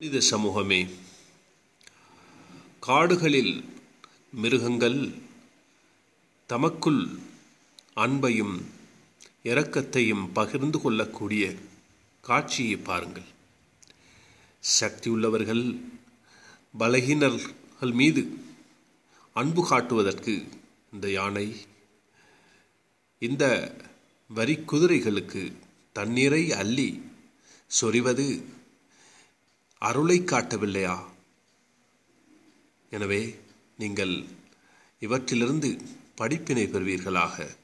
மனித சமூகமே காடுகளில் மிருகங்கள் தமக்குள் அன்பையும் இரக்கத்தையும் பகிர்ந்து கொள்ளக்கூடிய காட்சியை பாருங்கள். சக்தியுள்ளவர்கள் பலகீனர்கள் மீது அன்பு காட்டுவதற்கு இந்த யானை இந்த வரி குதிரைகளுக்கு தண்ணீரை அள்ளி சொரிவது அருளை காட்டவில்லையா? எனவே நீங்கள் இவற்றிலிருந்து படிப்பினை பெறுவீர்களாக.